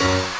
Bye.